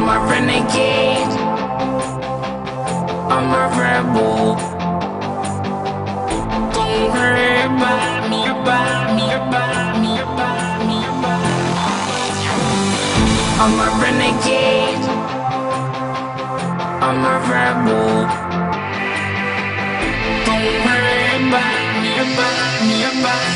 renegade. I'm a rebel. Don't worry about me, about me, about me, about me, about me. I'm a renegade. I'm a rebel. Don't worry about me, about me, about me,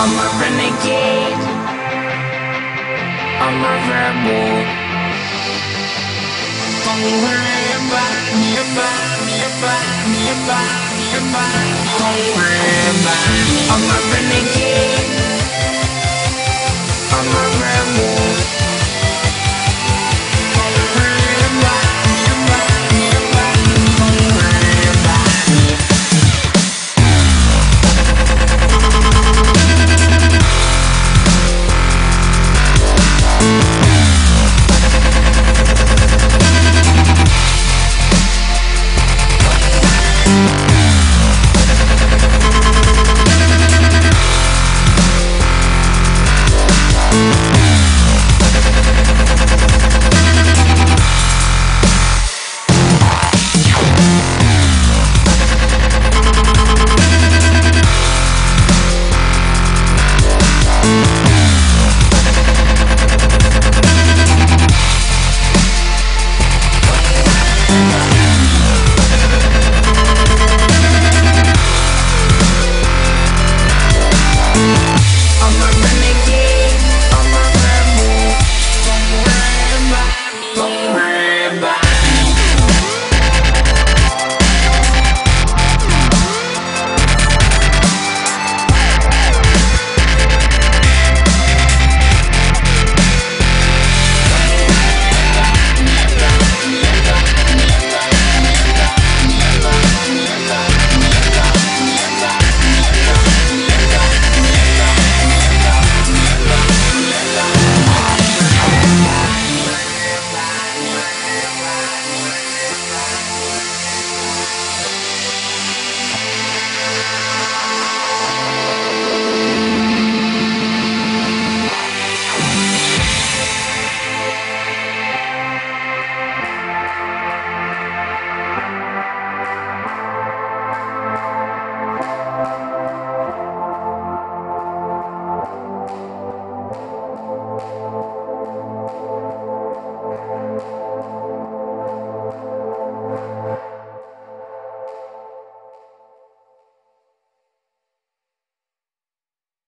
I'm a renegade. I'm a rebel. Don't worry about me, about me, about me, about me, about me. Don't worry about me. I'm a renegade. I'm a rebel.